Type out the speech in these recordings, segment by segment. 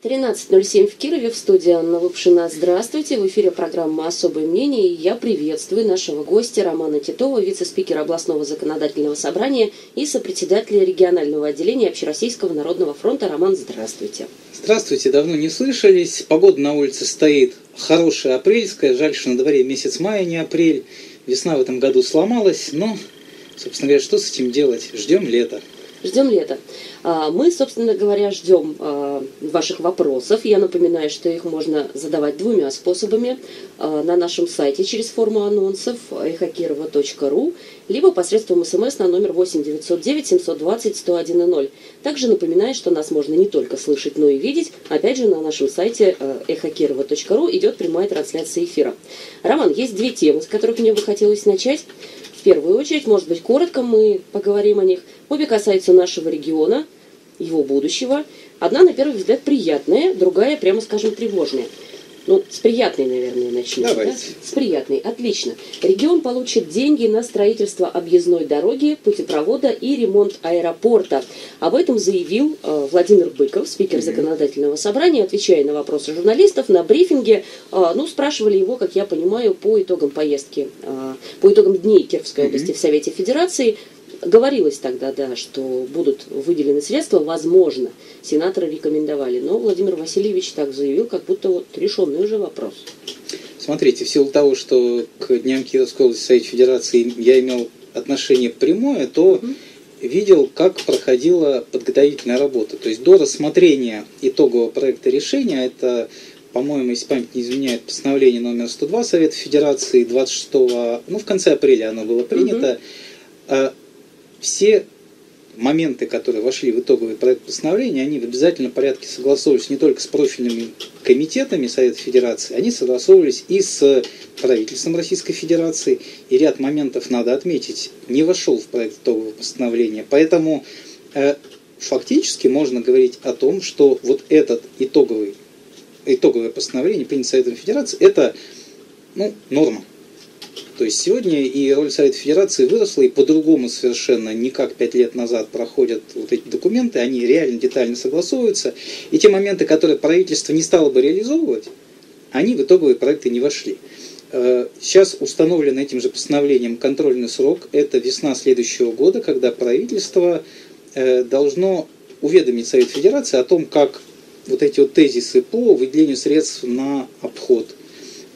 13.07 в Кирове, в студии Анна Лапшина. Здравствуйте, в эфире программа «Особое мнение». И я приветствую нашего гостя Романа Титова, вице-спикера областного законодательного собрания и сопредседателя регионального отделения Общероссийского народного фронта. Роман, здравствуйте. Здравствуйте, давно не слышались. Погода на улице стоит хорошая, апрельская. Жаль, что на дворе месяц мая, не апрель. Весна в этом году сломалась, но, собственно говоря, что с этим делать? Ждем лета. Ждем лета. А, мы, собственно говоря, ждем а, ваших вопросов. Я напоминаю, что их можно задавать двумя способами. А, на нашем сайте через форму анонсов эхокирова.ру, либо посредством смс на номер 8 909 720 101 Также напоминаю, что нас можно не только слышать, но и видеть. Опять же, на нашем сайте эхокирова.ру идет прямая трансляция эфира. Роман, есть две темы, с которых мне бы хотелось начать. В первую очередь, может быть, коротко мы поговорим о них. Обе касаются нашего региона, его будущего. Одна, на первый взгляд, приятная, другая, прямо скажем, тревожная. Ну, с приятной, наверное, начнем. Давайте. Да? С приятной, отлично. Регион получит деньги на строительство объездной дороги, путепровода и ремонт аэропорта. Об этом заявил э, Владимир Быков, спикер законодательного собрания, отвечая на вопросы журналистов на брифинге. Э, ну, спрашивали его, как я понимаю, по итогам поездки, э, по итогам дней Кировской области в Совете Федерации. Говорилось тогда, да, что будут выделены средства, возможно, сенаторы рекомендовали. Но Владимир Васильевич так заявил, как будто вот решенный уже вопрос. Смотрите, в силу того, что к Дням Кировской области Совет Федерации я имел отношение прямое, то угу. видел, как проходила подготовительная работа. То есть до рассмотрения итогового проекта решения, это по-моему, если память не изменяет, постановление номер 102 Совета Федерации 26, ну, в конце апреля оно было принято, угу все моменты, которые вошли в итоговый проект постановления, они в обязательном порядке согласовывались не только с профильными комитетами Совета Федерации, они согласовывались и с правительством Российской Федерации. И ряд моментов, надо отметить, не вошел в проект итогового постановления. Поэтому э, фактически можно говорить о том, что вот этот итоговый, итоговое постановление, принятое Советом Федерации, это ну, норма. То есть сегодня и роль Совета Федерации выросла, и по-другому совершенно, не как пять лет назад проходят вот эти документы, они реально детально согласовываются, и те моменты, которые правительство не стало бы реализовывать, они в итоговые проекты не вошли. Э, сейчас установлен этим же постановлением контрольный срок, это весна следующего года, когда правительство э, должно уведомить Совет Федерации о том, как вот эти вот тезисы по выделению средств на обход,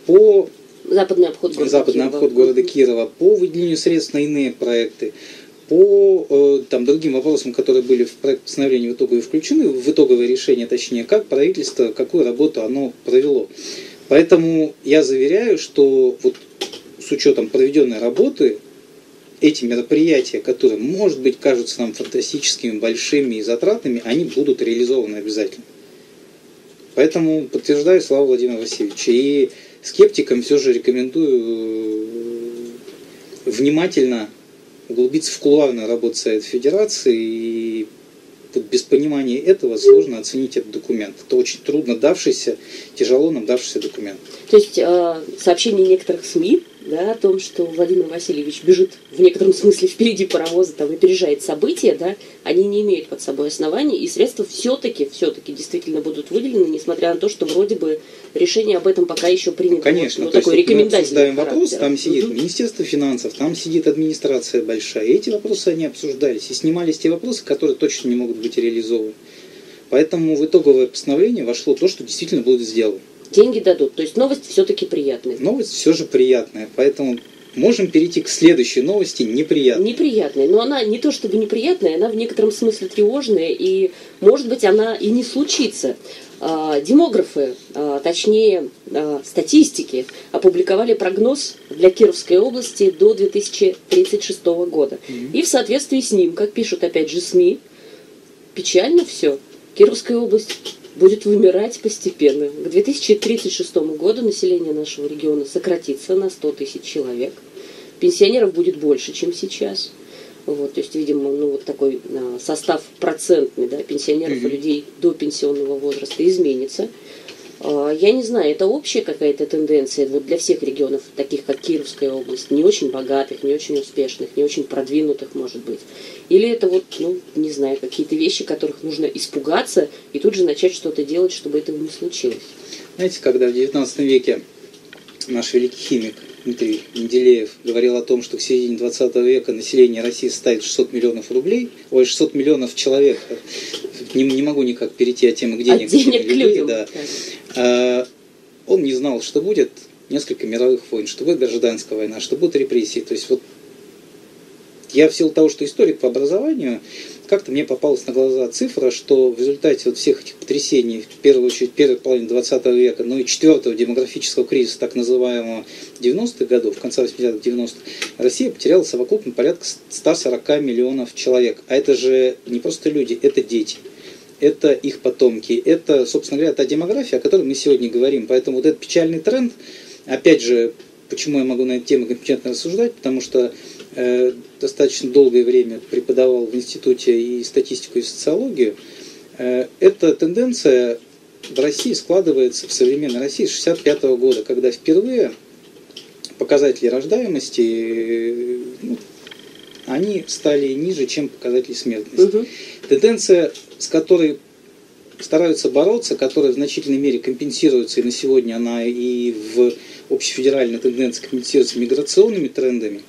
по Западный обход города Западный Кирова. обход города Кирова, по выделению средств на иные проекты, по э, там, другим вопросам, которые были в проект постановления в итоговое включены, в итоговое решение, точнее, как правительство, какую работу оно провело. Поэтому я заверяю, что вот с учетом проведенной работы, эти мероприятия, которые, может быть, кажутся нам фантастическими, большими и затратными, они будут реализованы обязательно. Поэтому подтверждаю слова Владимира Васильевича. И скептикам все же рекомендую э, внимательно углубиться в кулуарную работу Совета Федерации и без понимания этого сложно оценить этот документ. Это очень трудно давшийся, тяжело нам давшийся документ. То есть э, сообщения некоторых СМИ да, о том, что Владимир Васильевич бежит в некотором смысле впереди паровоза, там, опережает события, да, они не имеют под собой оснований, и средства все-таки, все-таки действительно будут выделены, несмотря на то, что вроде бы решение об этом пока еще принято. Ну, конечно, ну, то такой есть мы обсуждаем вопрос, там сидит угу. Министерство финансов, там сидит администрация большая, и эти вопросы, они обсуждались, и снимались те вопросы, которые точно не могут быть реализованы. Поэтому в итоговое постановление вошло то, что действительно будет сделано деньги дадут. То есть новость все-таки приятная. Новость все же приятная, поэтому можем перейти к следующей новости, неприятной. Неприятная, но она не то чтобы неприятная, она в некотором смысле тревожная, и может быть она и не случится. А, демографы, а, точнее а, статистики, опубликовали прогноз для Кировской области до 2036 года. Mm-hmm. И в соответствии с ним, как пишут опять же СМИ, печально все. Кировская область будет вымирать постепенно. К 2036 году население нашего региона сократится на 100 тысяч человек. Пенсионеров будет больше, чем сейчас. Вот, то есть, видимо, ну, вот такой состав процентный да, пенсионеров mm-hmm. и людей до пенсионного возраста изменится. А, я не знаю, это общая какая-то тенденция вот для всех регионов, таких как Кировская область, не очень богатых, не очень успешных, не очень продвинутых, может быть. Или это вот, ну, не знаю, какие-то вещи, которых нужно испугаться и тут же начать что-то делать, чтобы этого не случилось. Знаете, когда в XIX веке наш великий химик Дмитрий Менделеев говорил о том, что к середине 20 века население России составит 600 миллионов рублей, ой, 600 миллионов человек, не, не могу никак перейти от темы к денег. От денег к людям. Да. А, он не знал, что будет несколько мировых войн, что будет гражданская война, что будут репрессии. То есть вот я в силу того, что историк по образованию, как-то мне попалась на глаза цифра, что в результате вот всех этих потрясений, в первую очередь, первой половины 20 века, ну и четвертого демографического кризиса, так называемого 90-х годов, в конце 80-х, 90-х, Россия потеряла совокупно порядка 140 миллионов человек. А это же не просто люди, это дети это их потомки, это, собственно говоря, та демография, о которой мы сегодня говорим. Поэтому вот этот печальный тренд, опять же, почему я могу на эту тему компетентно рассуждать, потому что э, достаточно долгое время преподавал в институте и статистику, и социологию, э, эта тенденция в России складывается в современной России с 1965 года, когда впервые показатели рождаемости э, ну, они стали ниже, чем показатели смертности. Угу. Тенденция, с которой стараются бороться, которая в значительной мере компенсируется, и на сегодня она и в общефедеральной тенденции компенсируется миграционными трендами,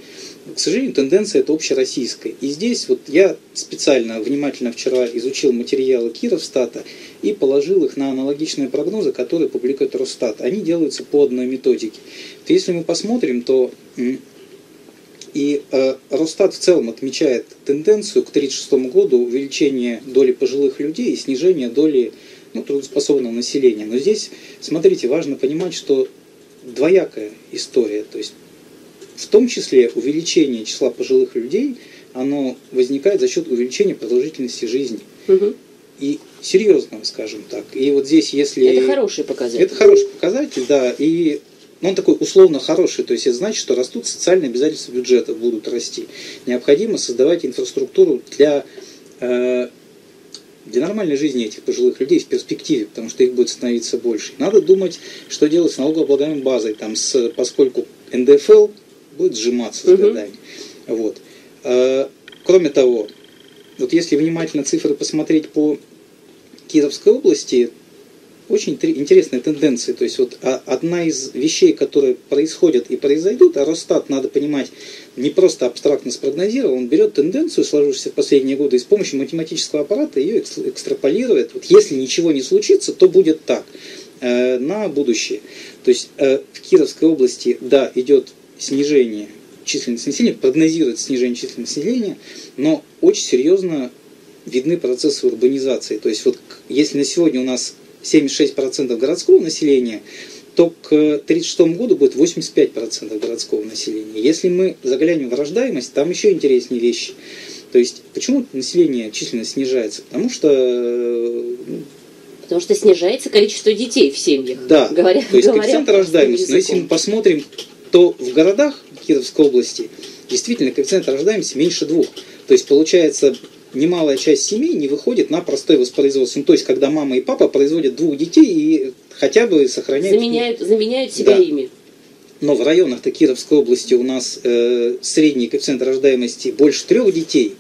к сожалению, тенденция это общероссийская. И здесь вот я специально, внимательно вчера изучил материалы Кировстата и положил их на аналогичные прогнозы, которые публикует Росстат. Они делаются по одной методике. То если мы посмотрим, то и э, Росстат в целом отмечает тенденцию к 1936 году увеличения доли пожилых людей и снижения доли ну, трудоспособного населения. Но здесь, смотрите, важно понимать, что двоякая история. То есть в том числе увеличение числа пожилых людей, оно возникает за счет увеличения продолжительности жизни. Угу. И серьезного, скажем так. И вот здесь, если... Это хороший показатель. Это хороший показатель, да. И но он такой условно хороший, то есть это значит, что растут социальные обязательства бюджета, будут расти. Необходимо создавать инфраструктуру для, э, для нормальной жизни этих пожилых людей в перспективе, потому что их будет становиться больше. Надо думать, что делать с налогооблагаемой базой, там, с, поскольку НДФЛ будет сжиматься с годами. Вот. Э, кроме того, вот если внимательно цифры посмотреть по Кировской области, очень интересные тенденции. То есть вот а, одна из вещей, которые происходят и произойдут, а Росстат, надо понимать, не просто абстрактно спрогнозировал, он берет тенденцию, сложившуюся в последние годы, и с помощью математического аппарата ее экстраполирует. Вот если ничего не случится, то будет так э, на будущее. То есть э, в Кировской области, да, идет снижение численности населения, прогнозирует снижение численности населения, но очень серьезно видны процессы урбанизации. То есть вот если на сегодня у нас 76% городского населения, то к 1936 году будет 85% городского населения. Если мы заглянем в рождаемость, там еще интереснее вещи. То есть, почему население численно снижается? Потому что... Ну, Потому что снижается количество детей в семьях. Да, говоря, то есть говоря коэффициент рождаемости. Но если мы посмотрим, то в городах Кировской области действительно коэффициент рождаемости меньше двух. То есть получается немалая часть семей не выходит на простое воспроизводство. Ну, то есть, когда мама и папа производят двух детей и хотя бы сохраняют... Заменяют, заменяют себя да. ими. Но в районах Кировской области у нас э, средний коэффициент рождаемости больше трех детей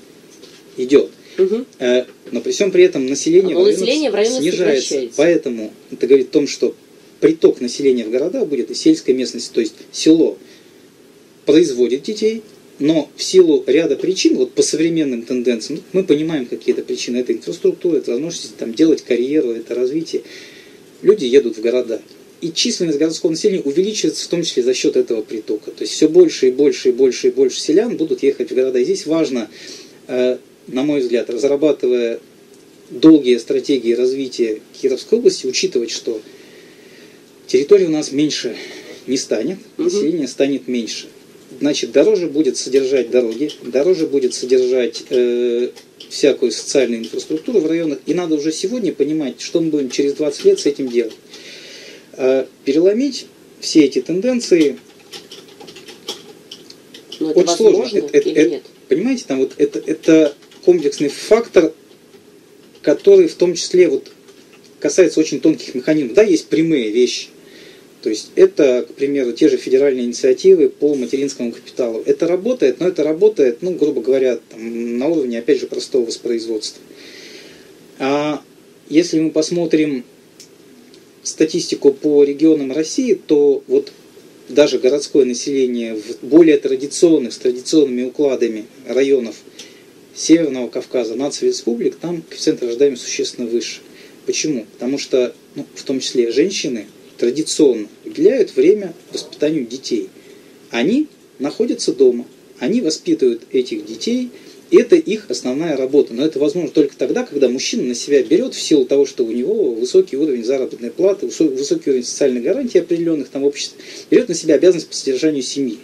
идет. Угу. Э, но при всем при этом население, а в, население в районах снижается. Поэтому это говорит о том, что приток населения в города будет из сельской местности, то есть село производит детей, но в силу ряда причин, вот по современным тенденциям, мы понимаем какие-то причины. Это инфраструктура, это возможность там, делать карьеру, это развитие. Люди едут в города. И численность городского населения увеличивается в том числе за счет этого притока. То есть все больше и больше и больше и больше селян будут ехать в города. И здесь важно, э, на мой взгляд, разрабатывая долгие стратегии развития Кировской области, учитывать, что территория у нас меньше не станет, население станет меньше значит, дороже будет содержать дороги, дороже будет содержать э, всякую социальную инфраструктуру в районах, и надо уже сегодня понимать, что мы будем через 20 лет с этим делать. Э, переломить все эти тенденции Но это очень сложно. Это, это, это, понимаете, там вот это, это комплексный фактор, который в том числе вот касается очень тонких механизмов. Да, есть прямые вещи. То есть это, к примеру, те же федеральные инициативы по материнскому капиталу. Это работает, но это работает, ну, грубо говоря, там, на уровне, опять же, простого воспроизводства. А если мы посмотрим статистику по регионам России, то вот даже городское население в более традиционных, с традиционными укладами районов Северного Кавказа, нацреспублик, там коэффициент рождаемости существенно выше. Почему? Потому что, ну, в том числе женщины, традиционно уделяют время воспитанию детей. Они находятся дома, они воспитывают этих детей, это их основная работа. Но это возможно только тогда, когда мужчина на себя берет в силу того, что у него высокий уровень заработной платы, высокий уровень социальных гарантий определенных там обществ, берет на себя обязанность по содержанию семьи.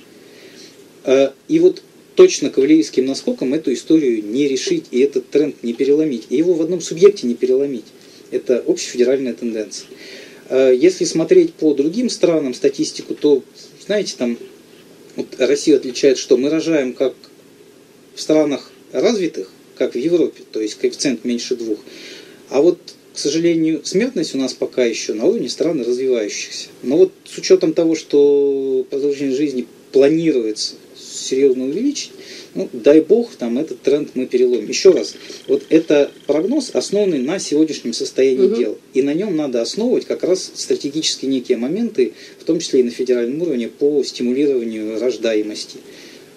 А, и вот точно кавалерийским наскоком эту историю не решить и этот тренд не переломить. И его в одном субъекте не переломить. Это общефедеральная тенденция. Э, если смотреть по другим странам статистику, то, знаете, там вот Россию отличает, что мы рожаем как в странах развитых, как в Европе, то есть коэффициент меньше двух. А вот, к сожалению, смертность у нас пока еще на уровне стран развивающихся. Но вот с учетом того, что продолжительность жизни планируется серьезно увеличить, ну, дай бог, там этот тренд мы переломим. Еще раз, вот это прогноз, основанный на сегодняшнем состоянии угу. дел. И на нем надо основывать как раз стратегические некие моменты, в том числе и на федеральном уровне, по стимулированию рождаемости.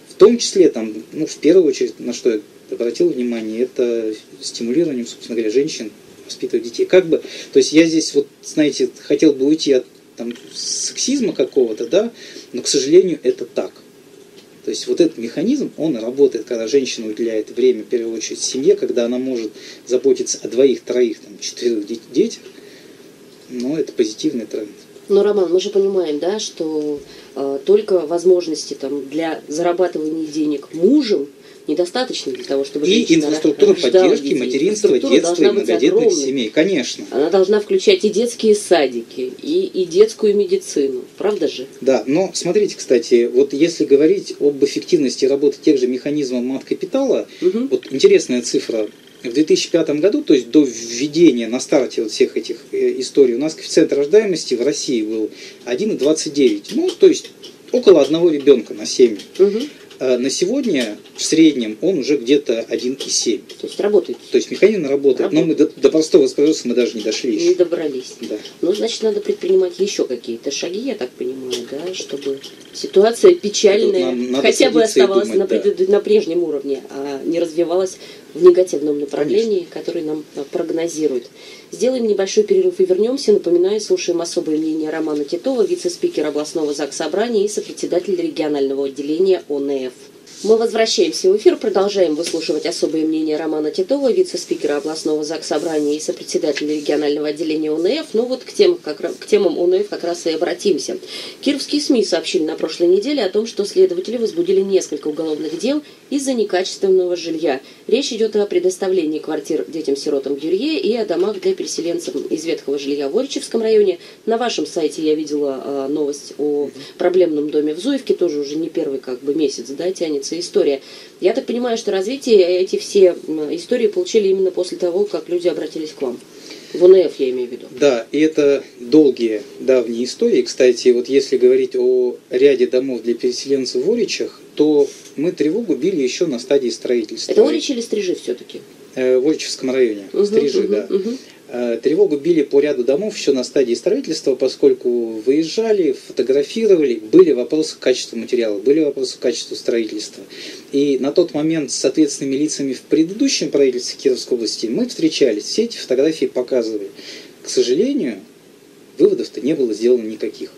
В том числе, там, ну, в первую очередь, на что я обратил внимание, это стимулирование, собственно говоря, женщин воспитывать детей. Как бы, то есть я здесь, вот, знаете, хотел бы уйти от там, сексизма какого-то, да, но, к сожалению, это так. То есть вот этот механизм, он работает, когда женщина уделяет время, в первую очередь, семье, когда она может заботиться о двоих, троих, там, четырех детях, но это позитивный тренд. Но, Роман, мы же понимаем, да, что э, только возможности там, для зарабатывания денег мужем недостаточно для того, чтобы И инфраструктура поддержки детей. материнства, детства и многодетных семей, конечно. Она должна включать и детские садики, и, и детскую медицину, правда же? Да, но смотрите, кстати, вот если говорить об эффективности работы тех же механизмов мат-капитала, угу. вот интересная цифра, в 2005 году, то есть до введения на старте вот всех этих э, историй, у нас коэффициент рождаемости в России был 1,29. Ну, то есть около одного ребенка на семью. Угу. А на сегодня в среднем он уже где-то 1,7. То есть работает. То есть механизм работает, работает. но мы до, до простого воспроизводства мы даже не дошли еще. Не добрались. Да. Ну, значит, надо предпринимать еще какие-то шаги, я так понимаю, да, чтобы ситуация печальная хотя бы оставалась думать, на, да. на прежнем уровне, а не развивалась в негативном направлении, Конечно. который нам а, прогнозирует. Сделаем небольшой перерыв и вернемся. Напоминаю, слушаем особое мнение Романа Титова, вице-спикера областного ЗАГС Собрания и сопредседателя регионального отделения ОНФ. Мы возвращаемся в эфир, продолжаем выслушивать особое мнение Романа Титова, вице-спикера областного ЗАГС Собрания и сопредседателя регионального отделения ОНФ. Ну вот к, тем, как, к темам ОНФ как раз и обратимся. Кировские СМИ сообщили на прошлой неделе о том, что следователи возбудили несколько уголовных дел из-за некачественного жилья. Речь идет о предоставлении квартир детям-сиротам в Юрье и о домах для переселенцев из ветхого жилья в Оричевском районе. На вашем сайте я видела э, новость о проблемном доме в Зуевке, тоже уже не первый как бы месяц да, тянется развивается история. Я так понимаю, что развитие эти все истории получили именно после того, как люди обратились к вам. В УНФ я имею в виду. Да, и это долгие, давние истории. Кстати, вот если говорить о ряде домов для переселенцев в Оричах, то мы тревогу били еще на стадии строительства. Это Орич или Стрижи все-таки? Э, в Оричевском районе. Угу, Стрижи, угу, да. Угу. Э, тревогу били по ряду домов еще на стадии строительства, поскольку выезжали, фотографировали, были вопросы к качеству материала, были вопросы к качеству строительства. И на тот момент с ответственными лицами в предыдущем правительстве Кировской области мы встречались, все эти фотографии показывали. К сожалению, выводов-то не было сделано никаких.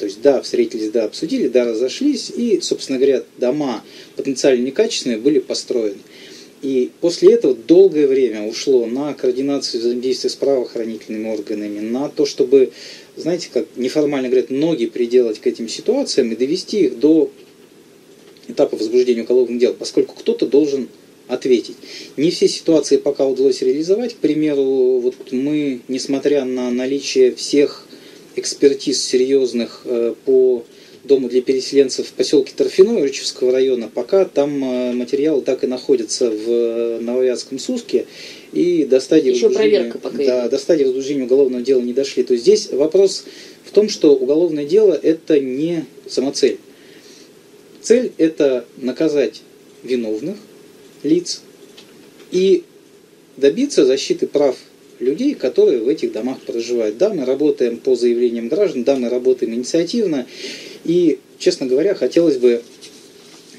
То есть, да, встретились, да, обсудили, да, разошлись, и, собственно говоря, дома потенциально некачественные были построены. И после этого долгое время ушло на координацию взаимодействия с правоохранительными органами, на то, чтобы, знаете, как неформально говорят, ноги приделать к этим ситуациям и довести их до этапа возбуждения уголовных дел, поскольку кто-то должен ответить. Не все ситуации пока удалось реализовать. К примеру, вот мы, несмотря на наличие всех экспертиз серьезных э, по дому для переселенцев в поселке Торфяной Рычевского района, пока там э, материалы так и находятся в э, Новоярском Суске. и до стадии, Еще проверка пока да, до стадии возбуждения уголовного дела не дошли. То есть здесь вопрос в том, что уголовное дело это не самоцель. Цель это наказать виновных лиц и добиться защиты прав людей, которые в этих домах проживают. Да, мы работаем по заявлениям граждан, да, мы работаем инициативно. И, честно говоря, хотелось бы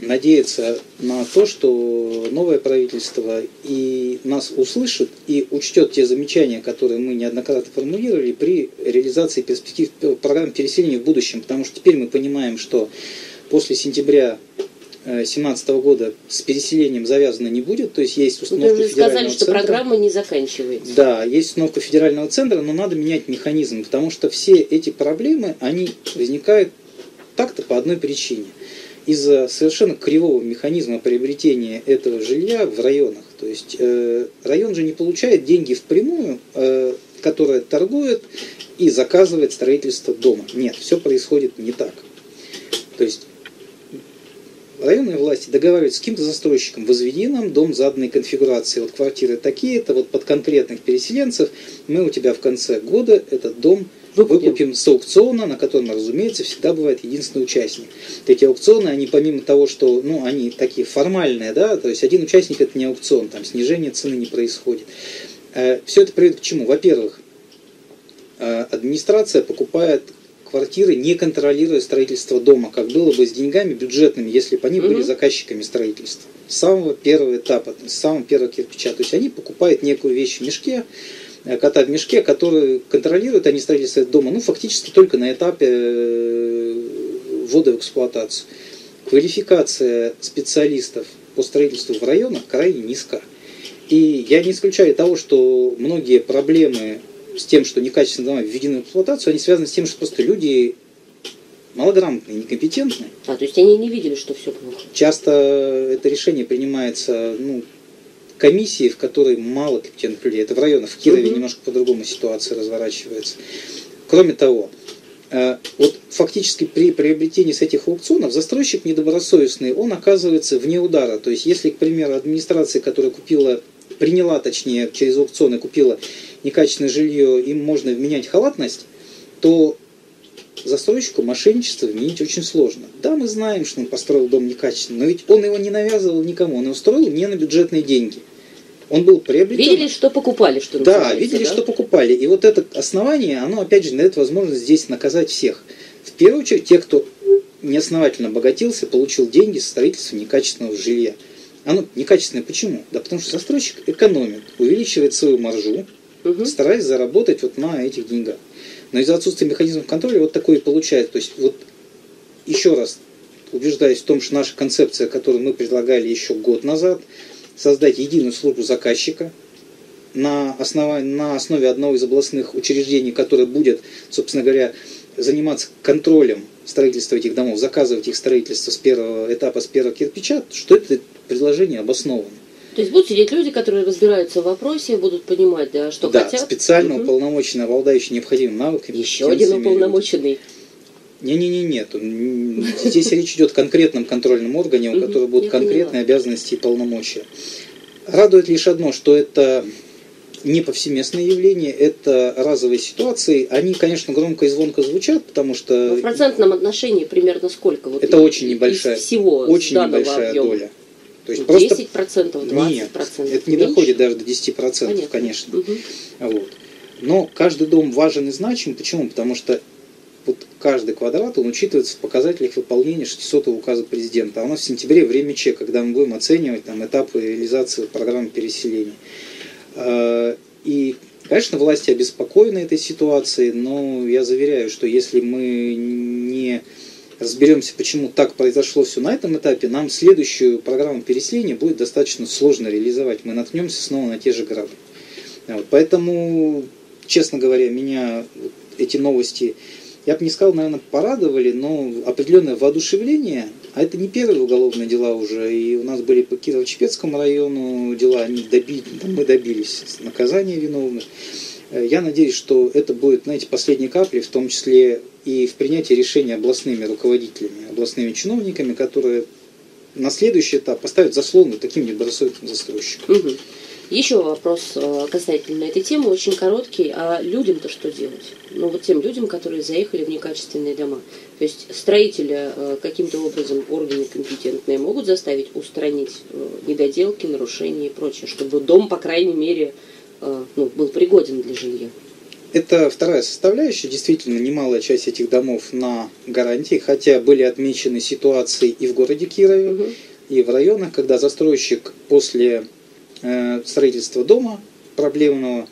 надеяться на то, что новое правительство и нас услышит и учтет те замечания, которые мы неоднократно формулировали при реализации перспектив программ переселения в будущем. Потому что теперь мы понимаем, что после сентября 2017 года с переселением завязано не будет, то есть есть Ну, установка вы уже сказали, федерального что центра. программа не заканчивается. Да, есть установка федерального центра, но надо менять механизм, потому что все эти проблемы, они возникают так-то по одной причине. Из-за совершенно кривого механизма приобретения этого жилья в районах. То есть э, район же не получает деньги впрямую, э, которые торгует и заказывает строительство дома. Нет, все происходит не так. То есть районные власти договариваются с каким-то застройщиком, возведи нам дом заданной конфигурации, вот квартиры такие-то, вот под конкретных переселенцев, мы у тебя в конце года этот дом Выкупим. выкупим с аукциона, на котором, разумеется, всегда бывает единственный участник. Эти аукционы, они помимо того, что, ну, они такие формальные, да, то есть один участник это не аукцион, там снижение цены не происходит. Все это приводит к чему? Во-первых, э, администрация покупает квартиры, не контролируя строительство дома, как было бы с деньгами бюджетными, если бы они были Мгм. заказчиками строительства. С самого первого этапа, с самого первого кирпича. То есть они покупают некую вещь в мешке, э, кота в мешке, который контролируют они строительство дома, ну, фактически только на этапе э, ввода в эксплуатацию. Квалификация специалистов по строительству в районах крайне низка. И я не исключаю того, что многие проблемы с тем, что некачественно дома введены в эксплуатацию, они связаны с тем, что просто люди малограмотные, некомпетентные. А, то есть они не видели, что все плохо. Часто это решение принимается ну, комиссией, в которой мало компетентных людей. Это в районах. В Кирове Мгм. немножко по-другому ситуация разворачивается. Кроме того, э, вот фактически при приобретении с этих аукционов застройщик недобросовестный, он оказывается вне удара. То есть, если, к примеру, администрация, которая купила, приняла, точнее, через аукционы купила некачественное жилье, им можно вменять халатность, то застройщику мошенничество вменить очень сложно. Да, мы знаем, что он построил дом некачественно, но ведь он его не навязывал никому, он его строил не на бюджетные деньги. Он был приобретен. Видели, что покупали, что Да, видели, да? что покупали. И вот это основание, оно опять же дает возможность здесь наказать всех. В первую очередь тех, кто неосновательно обогатился, получил деньги со строительства некачественного жилья. Оно некачественное почему? Да потому что застройщик экономит, увеличивает свою маржу, Мгм. стараясь заработать вот на этих деньгах. Но из-за отсутствия механизмов контроля вот такое и получается. То есть вот еще раз убеждаюсь в том, что наша концепция, которую мы предлагали еще год назад, создать единую службу заказчика на, основании, на основе одного из областных учреждений, которое будет, собственно говоря, заниматься контролем строительства этих домов, заказывать их строительство с первого этапа, с первого кирпича, что это предложение обосновано. То есть будут сидеть люди, которые разбираются в вопросе, будут понимать, да, что да, хотят. специально Мгм. уполномоченный, обладающий необходимым навыками. Еще один уполномоченный. Не-не-не, нет. Здесь речь идет о конкретном контрольном органе, у которого будут конкретные обязанности и полномочия. Радует лишь одно, что это не повсеместное явление, это разовые ситуации. Они, конечно, громко и звонко звучат, потому что в процентном отношении примерно сколько? Вот это очень небольшая, всего очень небольшая объема? доля. То есть просто 10 процентов, 20 нет, процентов. это не доходит даже до 10%, Понятно. конечно. Мгм. Вот. Но каждый дом важен и значим. Почему? Потому что вот каждый квадрат, он учитывается в показателях выполнения 600 указа президента. А у нас в сентябре время чек, когда мы будем оценивать там, этапы реализации программы переселения. А, И, конечно, власти обеспокоены этой ситуацией, но я заверяю, что если мы не разберемся, почему так произошло все на этом этапе, нам следующую программу переселения будет достаточно сложно реализовать. Мы наткнемся снова на те же грабли. Вот, поэтому, честно говоря, меня эти новости, я бы не сказал, наверное, порадовали, но определенное воодушевление, а это не первые уголовные дела уже, и у нас были по Кирово-Чепецкому району дела, они добили, мы добились наказания виновных. Э, Я надеюсь, что это будет, знаете, последней каплей, в том числе и в принятии решения областными руководителями, областными чиновниками, которые на следующий этап поставят заслон таким недобросовестным застройщикам. Еще вопрос э, касательно этой темы, очень короткий. А людям-то что делать? Ну вот тем людям, которые заехали в некачественные дома. То есть строителя э, каким-то образом органы компетентные могут заставить устранить недоделки, нарушения и прочее, чтобы дом, по крайней мере, ну, был пригоден для жилья. Это вторая составляющая. Действительно, немалая часть этих домов на гарантии, хотя были отмечены ситуации и в городе Кирове, угу. и в районах, когда застройщик после Э, строительства дома проблемного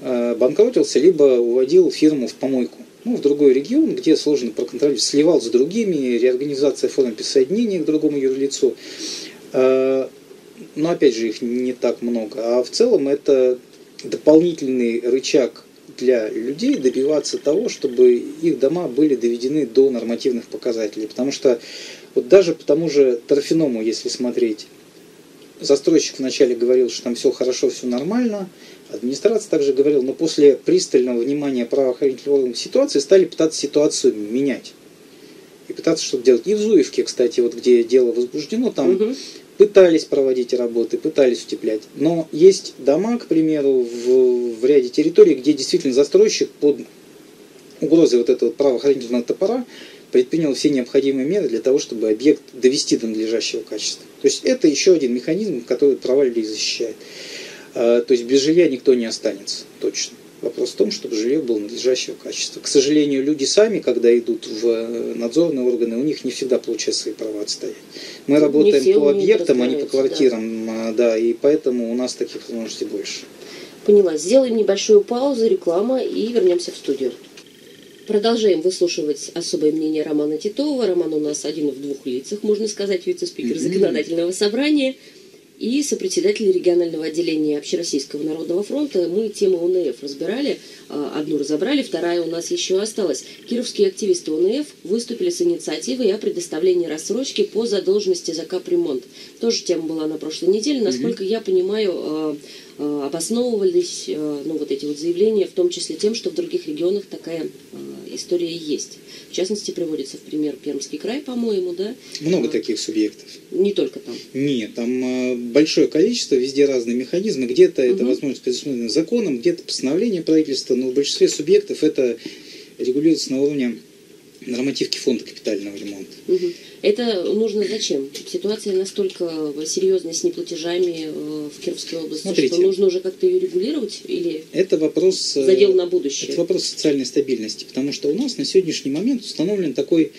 э, банкротился, либо уводил фирму в помойку. Ну, в другой регион, где сложно проконтролировать, сливал с другими, реорганизация формы присоединения к другому юрлицу. Э, но опять же их не так много. А в целом это дополнительный рычаг для людей добиваться того, чтобы их дома были доведены до нормативных показателей. Потому что вот даже по тому же торфяному, если смотреть, застройщик вначале говорил, что там все хорошо, все нормально. Администрация также говорила, но после пристального внимания правоохранительных органов ситуации стали пытаться ситуацию менять. И пытаться что-то делать. И в Зуевке, кстати, вот где дело возбуждено, там угу. Пытались проводить работы, пытались утеплять. Но есть дома, к примеру, в, в ряде территорий, где действительно застройщик под угрозой вот этого правоохранительного топора предпринял все необходимые меры для того, чтобы объект довести до надлежащего качества. То есть это еще один механизм, который права людей защищает. А, то есть без жилья никто не останется, точно. Вопрос в том, чтобы жилье было надлежащего качества. К сожалению, люди сами, когда идут в э, надзорные органы, у них не всегда получается свои права отстоять. Мы не работаем по объектам, а не по квартирам, да. да, и поэтому у нас таких возможностей больше. Поняла. Сделаем небольшую паузу, реклама и вернемся в студию. Продолжаем выслушивать особое мнение Романа Титова. Роман у нас один в двух лицах, можно сказать, вице-спикер законодательного собрания и сопредседатель регионального отделения Общероссийского народного фронта. Мы тему УНФ разбирали, а, одну разобрали, вторая у нас еще осталась. Кировские активисты УНФ выступили с инициативой о предоставлении рассрочки по задолженности за капремонт. Тоже тема была на прошлой неделе. Насколько я понимаю, а, обосновывались ну, вот эти вот заявления, в том числе тем, что в других регионах такая история есть. В частности, приводится в пример Пермский край, по-моему, да? Много а, таких субъектов. Не только там. Нет, там большое количество, везде разные механизмы. Где-то угу. это возможность предусмотрена законом, где-то постановление правительства, но в большинстве субъектов это регулируется на уровне нормативки фонда капитального ремонта. Угу. Это нужно зачем? Ситуация настолько серьезная с неплатежами э, в Кировской области, Смотрите, что нужно уже как-то ее регулировать или это вопрос, э, задел на будущее? Это вопрос социальной стабильности, потому что у нас на сегодняшний момент установлен такой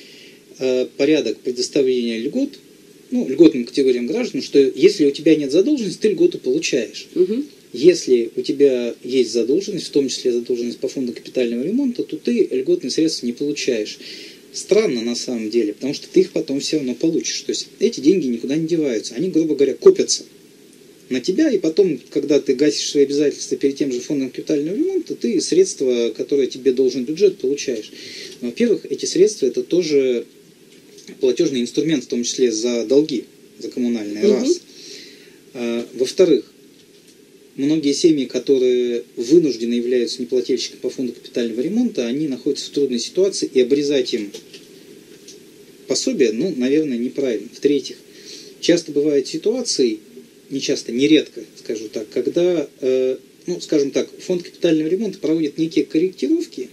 э, порядок предоставления льгот, ну, льготным категориям граждан, что если у тебя нет задолженности, ты льготу получаешь. Угу. Если у тебя есть задолженность, в том числе задолженность по фонду капитального ремонта, то ты льготные средства не получаешь. Странно на самом деле, потому что ты их потом все равно получишь. То есть эти деньги никуда не деваются. Они, грубо говоря, копятся на тебя, и потом, когда ты гасишь свои обязательства перед тем же фондом капитального ремонта, ты средства, которые тебе должен бюджет, получаешь. Во-первых, эти средства это тоже платежный инструмент, в том числе за долги, за коммунальные, угу. раз. А, во-вторых, многие семьи, которые вынуждены являются неплательщиками по фонду капитального ремонта, они находятся в трудной ситуации, и обрезать им пособие, ну, наверное, неправильно. В-третьих, часто бывают ситуации, не часто, нередко, скажу так, когда, э, ну, скажем так, фонд капитального ремонта проводит некие корректировки,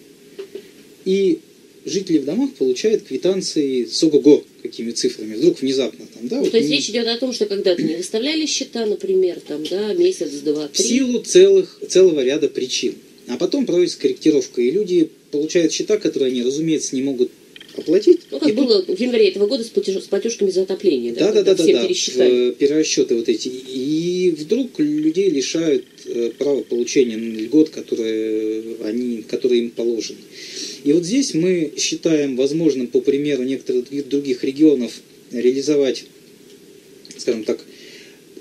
и жители в домах получают квитанции с ого-го какими цифрами, вдруг внезапно там, да? Ну, вот, то есть речь идет о том, что когда-то не выставляли счета, например, там, да, месяц, два, три. В силу целых, целого ряда причин. А потом проводится корректировка, и люди получают счета, которые они, разумеется, не могут оплатить. Ну, как было тут... в январе этого года с, платеж... с платежками за отопление, да? Да, да, да, да, да. перерасчеты вот эти. И вдруг людей лишают э, права получения льгот, которые, они, которые им положены. И вот здесь мы считаем возможным, по примеру некоторых других регионов, реализовать, скажем так,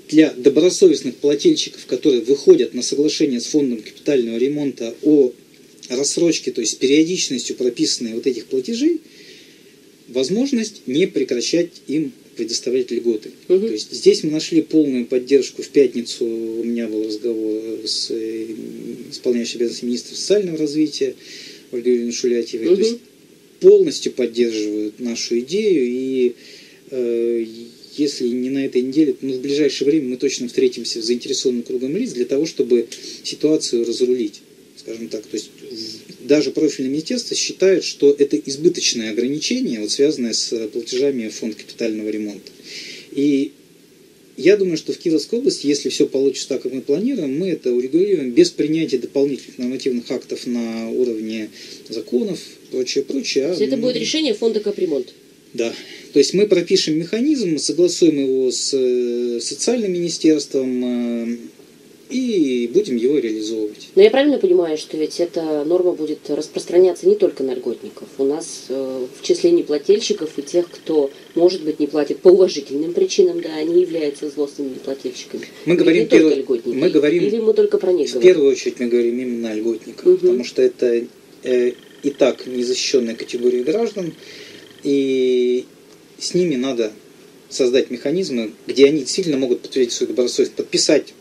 для добросовестных плательщиков, которые выходят на соглашение с фондом капитального ремонта о рассрочке, то есть с периодичностью прописанной вот этих платежей, возможность не прекращать им предоставлять льготы. Угу. То есть здесь мы нашли полную поддержку. В пятницу у меня был разговор с э, исполняющим обязанности министра социального развития Ольгой Юрьевной Шулятьевой. Угу. То есть полностью поддерживают нашу идею. И э, если не на этой неделе, то ну, в ближайшее время мы точно встретимся с заинтересованным кругом лиц для того, чтобы ситуацию разрулить, скажем так. То есть даже профильное министерство считает, что это избыточное ограничение, вот, связанное с платежами в фонд капитального ремонта. И я думаю, что в Кировской области, если все получится так, как мы планируем, мы это урегулируем без принятия дополнительных нормативных актов на уровне законов, прочее, прочее. А То есть это будет решение фонда капремонт? Да. То есть мы пропишем механизм, согласуем его с э, социальным министерством, э, и будем его реализовывать. Но я правильно понимаю, что ведь эта норма будет распространяться не только на льготников. У нас э, в числе неплательщиков и тех, кто, может быть, не платит по уважительным причинам, да, они являются злостными неплательщиками. Мы Ведь говорим, не перв... только льготники. Мы говорим, Или мы только про них В говорим? первую очередь мы говорим именно о льготниках, угу. потому что это э, и так незащищенная категория граждан, и с ними надо создать механизмы, где они сильно могут подтвердить свою добросовестность, подписать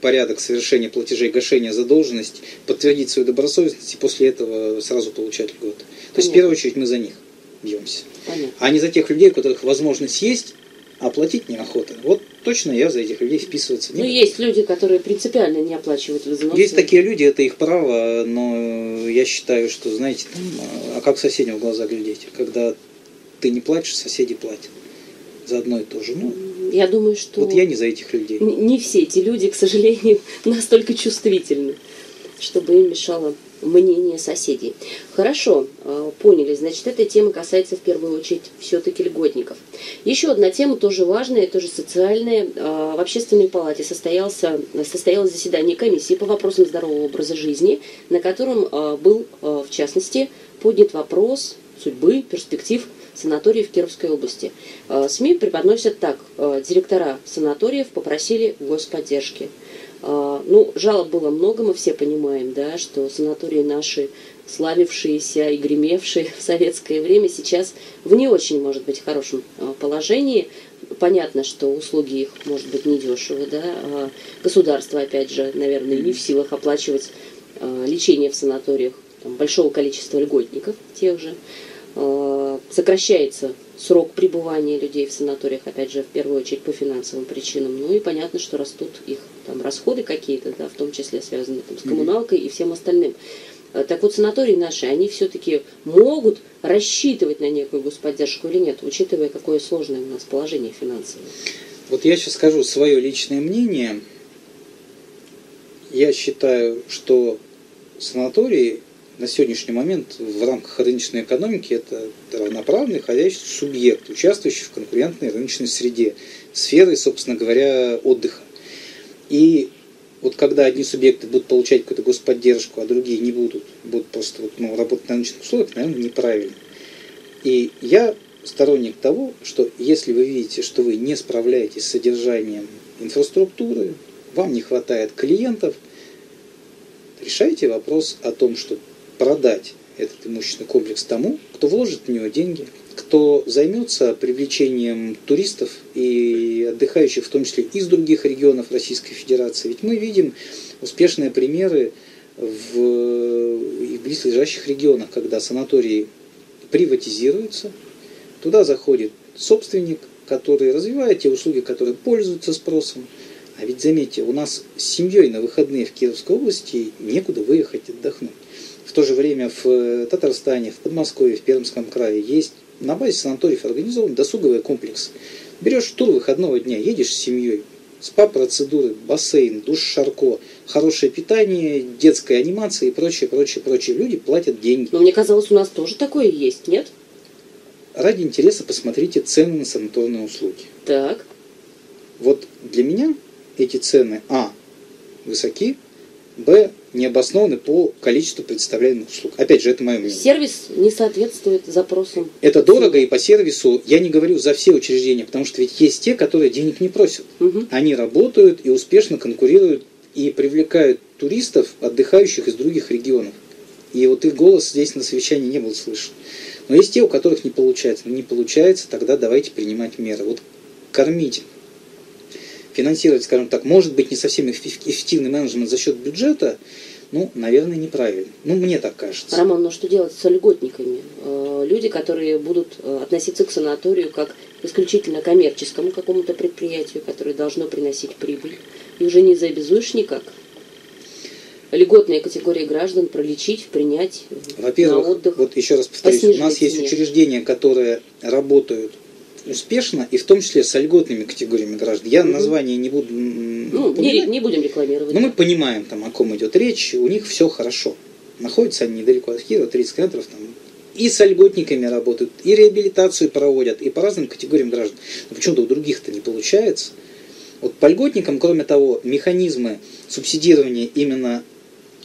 порядок совершения платежей, гашения задолженности, подтвердить свою добросовестность и после этого сразу получать льготы. То есть в первую очередь мы за них бьемся. Понятно. А не за тех людей, у которых возможность есть, а платить неохота. Вот точно я за этих людей вписываться не Ну, есть люди, которые принципиально не оплачивают взносы. Есть такие люди, это их право, но я считаю, что, знаете, там, а как соседям в глаза глядеть? Когда ты не платишь, соседи платят за одно и то же. Ну, я думаю, что... Вот я не за этих людей. Не все эти люди, к сожалению, настолько чувствительны, чтобы им мешало мнение соседей. Хорошо, а, поняли. Значит, эта тема касается в первую очередь все-таки льготников. Еще одна тема тоже важная, тоже социальная. А, в общественной палате состоялся, состоялось заседание комиссии по вопросам здорового образа жизни, на котором а, был, в частности, поднят вопрос судьбы, перспектив санаториев Кировской области. Э, СМИ преподносят так. Э, директора санаториев попросили господдержки. Э, ну, жалоб было много, мы все понимаем, да, что санатории наши, славившиеся и гремевшие в советское время, сейчас в не очень, может быть, хорошем положении. Понятно, что услуги их, может быть, недешевы, да, а государство, опять же, наверное, не в силах оплачивать лечение в санаториях там, большого количества льготников тех же. Э, сокращается срок пребывания людей в санаториях, опять же, в первую очередь по финансовым причинам. Ну и понятно, что растут их там расходы какие-то, да, в том числе связанные там, с коммуналкой и всем остальным. Э, так вот, санатории наши, они все-таки могут рассчитывать на некую господдержку или нет, учитывая, какое сложное у нас положение финансовое. Вот я сейчас скажу свое личное мнение. Я считаю, что санатории на сегодняшний момент в рамках рыночной экономики это равноправный ходящий субъект, участвующий в конкурентной рыночной среде, сферы, собственно говоря, отдыха. И вот когда одни субъекты будут получать какую-то господдержку, а другие не будут, будут просто вот, ну, работать на рыночных условиях, наверное, неправильно. И я сторонник того, что если вы видите, что вы не справляетесь с содержанием инфраструктуры, вам не хватает клиентов, решайте вопрос о том, что продать этот имущественный комплекс тому, кто вложит в него деньги, кто займется привлечением туристов и отдыхающих, в том числе из других регионов Российской Федерации. Ведь мы видим успешные примеры в, близлежащих регионах, когда санатории приватизируются, туда заходит собственник, который развивает те услуги, которые пользуются спросом. А ведь заметьте, у нас с семьей на выходные в Кировской области некуда выехать отдохнуть. В то же время в э, Татарстане, в Подмосковье, в Пермском крае есть на базе санаториев организован досуговый комплекс. Берешь тур выходного дня, едешь с семьей, СПА-процедуры, бассейн, душ Шарко, хорошее питание, детская анимация и прочее, прочее, прочее. Люди платят деньги. Но мне казалось, у нас тоже такое есть, нет? Ради интереса посмотрите цены на санаторные услуги. Так. Вот для меня эти цены, а, высоки, б, не обоснованы по количеству представляемых услуг. Опять же, это мое мнение. Сервис не соответствует запросам. Это дорого, и по сервису я не говорю за все учреждения, потому что ведь есть те, которые денег не просят. Угу. Они работают и успешно конкурируют и привлекают туристов, отдыхающих из других регионов. И вот их голос здесь на совещании не был слышен. Но есть те, у которых не получается. Но не получается, тогда давайте принимать меры. Вот кормить финансировать, скажем так, может быть не совсем эффективный менеджмент за счет бюджета, ну, наверное, неправильно. Ну, мне так кажется. Роман, ну что делать с льготниками? Э, люди, которые будут э, относиться к санаторию как исключительно коммерческому какому-то предприятию, которое должно приносить прибыль, и уже не заобязуешь никак. Льготные категории граждан пролечить, принять Во-первых, на отдых. вот еще раз повторюсь, у нас есть учреждения, которые работают успешно, и в том числе с льготными категориями граждан. Я угу. название не буду ну, не, не будем рекламировать. Но мы понимаем, там, о ком идет речь, у них все хорошо. Находятся они недалеко от Киева, 30 километров, там, и с льготниками работают, и реабилитацию проводят, и по разным категориям граждан. Но почему-то у других-то не получается. Вот по льготникам, кроме того, механизмы субсидирования именно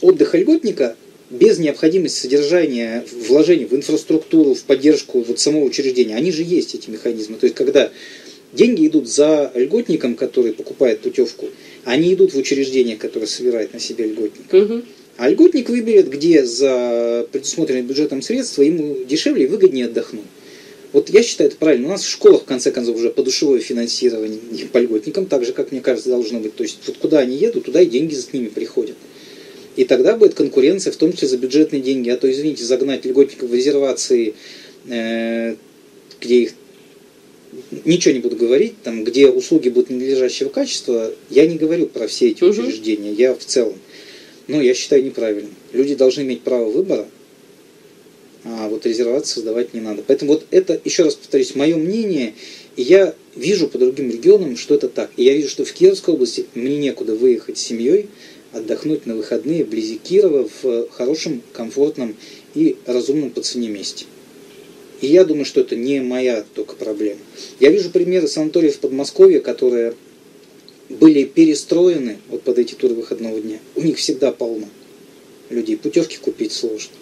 отдыха льготника без необходимости содержания вложений в инфраструктуру, в поддержку вот самого учреждения, они же есть, эти механизмы. То есть, когда деньги идут за льготником, который покупает путевку, они идут в учреждение, которое собирает на себя льготник. Угу. А льготник выберет, где за предусмотренные бюджетом средства ему дешевле и выгоднее отдохнуть. Вот я считаю это правильно. У нас в школах, в конце концов, уже подушевое финансирование по льготникам, так же, как мне кажется, должно быть. То есть, вот куда они едут, туда и деньги за ними приходят. И тогда будет конкуренция, в том числе за бюджетные деньги. А то, извините, загнать льготников в резервации, э, где их ничего не буду говорить, там, где услуги будут ненадлежащего качества, я не говорю про все эти учреждения, я в целом. Но я считаю неправильно. Люди должны иметь право выбора, а вот резервации создавать не надо. Поэтому вот это, еще раз повторюсь, мое мнение, и я вижу по другим регионам, что это так. И я вижу, что в Кировской области мне некуда выехать с семьей, отдохнуть на выходные вблизи Кирова в хорошем, комфортном и разумном по цене месте. И я думаю, что это не моя только проблема. Я вижу примеры санаториев в Подмосковье, которые были перестроены вот под эти туры выходного дня. У них всегда полно людей. Путевки купить сложно.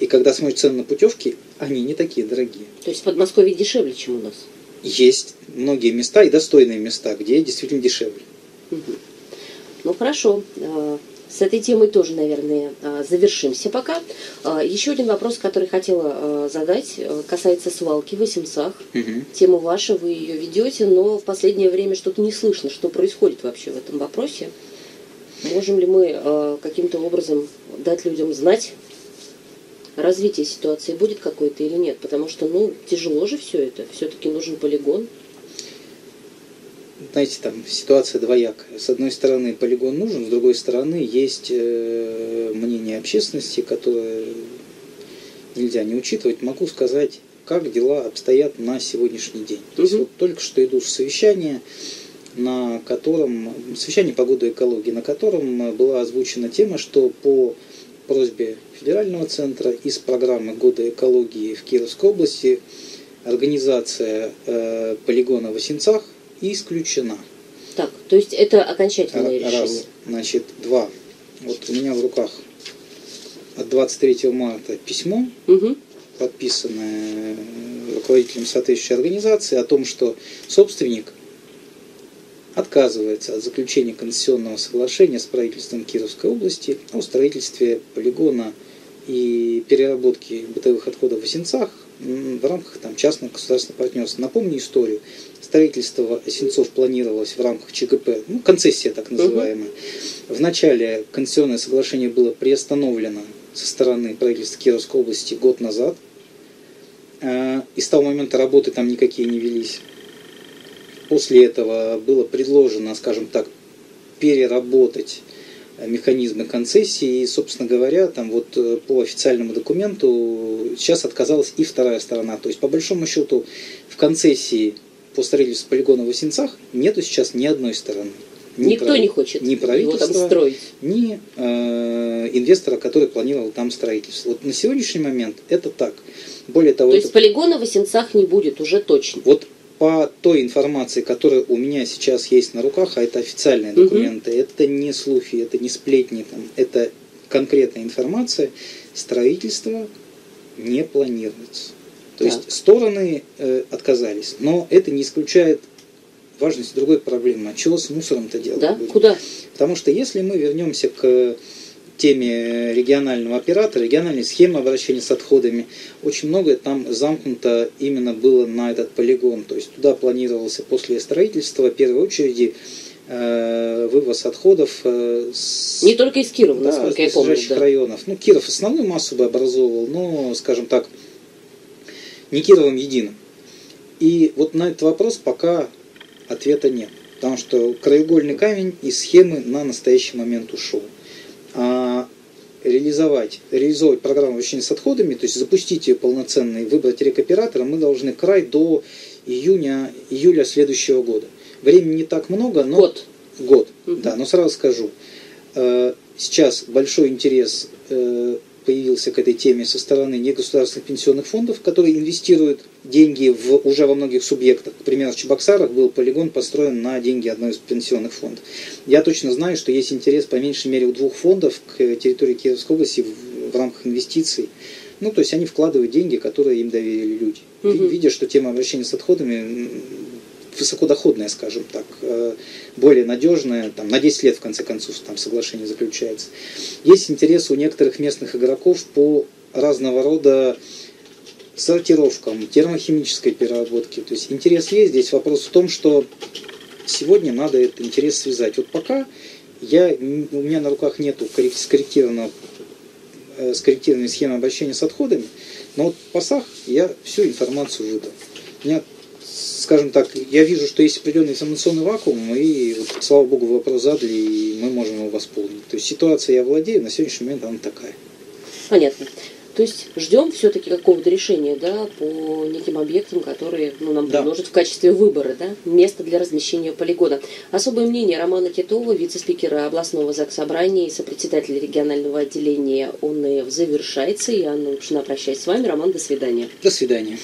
И когда смотришь цены на путевки, они не такие дорогие. То есть в Подмосковье дешевле, чем у нас? Есть многие места и достойные места, где действительно дешевле. Угу. Ну хорошо. А, с этой темой тоже, наверное, а, завершимся пока. А, еще один вопрос, который хотела задать, касается свалки в Осенцах. Угу. Тема ваша, вы ее ведете, но в последнее время что-то не слышно, что происходит вообще в этом вопросе. Можем ли мы каким-то образом дать людям знать, развитие ситуации будет какое-то или нет? Потому что, ну, тяжело же все это. Все-таки нужен полигон знаете, там ситуация двоякая. С одной стороны, полигон нужен, с другой стороны, есть э, мнение общественности, которое нельзя не учитывать. Могу сказать, как дела обстоят на сегодняшний день. То есть вот только что иду в совещание, на котором, совещание по году экологии, на котором была озвучена тема, что по просьбе федерального центра из программы года экологии в Кировской области организация э, полигона в Осенцах исключена. Так, то есть это окончательное Раз. решение? Значит, два. Вот у меня в руках от 23 марта письмо, угу. подписанное руководителем соответствующей организации, о том, что собственник отказывается от заключения концессионного соглашения с правительством Кировской области о строительстве полигона и переработки бытовых отходов в Осенцах в рамках там, частного государственного партнерства. Напомню историю строительство Сенцов планировалось в рамках ЧГП, ну, концессия так называемая. Угу. В начале концессионное соглашение было приостановлено со стороны правительства Кировской области год назад. А, и с того момента работы там никакие не велись. После этого было предложено, скажем так, переработать механизмы концессии. И, собственно говоря, там вот э, по официальному документу сейчас отказалась и вторая сторона. То есть, по большому счету, в концессии по строительству полигона в Осенцах нету сейчас ни одной стороны. Ни Никто прав... не хочет ни его там строить. Ни э, инвестора, который планировал там строительство. Вот на сегодняшний момент это так. Более того, То это... есть полигона в Осенцах не будет уже точно? Вот по той информации, которая у меня сейчас есть на руках, а это официальные документы, угу. это не слухи, это не сплетни, там, это конкретная информация, строительство не планируется. То так. есть стороны э, отказались. Но это не исключает важность другой проблемы. А чего с мусором-то делать? Да? Будем? Куда? Потому что если мы вернемся к теме регионального оператора, региональной схемы обращения с отходами, очень многое там замкнуто именно было на этот полигон. То есть туда планировался после строительства в первой очереди э, вывоз отходов э, с, Не только из Кирова, да, насколько я помню. Да. районов. Ну, Киров основную массу бы образовывал, но, скажем так, не Кировым единым. И вот на этот вопрос пока ответа нет. Потому что краеугольный камень из схемы на настоящий момент ушел. А реализовать, реализовать программу обращения с отходами, то есть запустить ее полноценно и выбрать рекоператора, мы должны край до июня, июля следующего года. Времени не так много, но... Год. Год, Мгм. да, но сразу скажу. э, Сейчас большой интерес э, появился к этой теме со стороны негосударственных пенсионных фондов, которые инвестируют деньги в, уже во многих субъектах. К примеру, в Чебоксарах был полигон построен на деньги одной из пенсионных фондов. Я точно знаю, что есть интерес по меньшей мере у двух фондов к территории Киевской области в, в рамках инвестиций. Ну, то есть они вкладывают деньги, которые им доверили люди. Мгм. Видя, что тема обращения с отходами высокодоходная, скажем так, э, более надежная, там, на 10 лет, в конце концов, там соглашение заключается. Есть интерес у некоторых местных игроков по разного рода сортировкам, термохимической переработке. То есть интерес есть, здесь вопрос в том, что сегодня надо этот интерес связать. Вот пока я, у меня на руках нету коррек- скорректированного э, скорректированной схемы обращения с отходами, но вот по САХ я всю информацию выдал. У меня, скажем так, я вижу, что есть определенный информационный вакуум, и, вот, слава богу, вопрос задали, и мы можем его восполнить. То есть ситуация я владею, на сегодняшний момент она такая. Понятно. То есть ждем все-таки какого-то решения, да, по неким объектам, которые ну, нам Да. предложат в качестве выбора, да, место для размещения полигона. Особое мнение Романа Титова, вице-спикера областного заксобрания и сопредседателя регионального отделения ОНФ завершается. И Анна Лапшина прощаюсь с вами. Роман, до свидания. До свидания.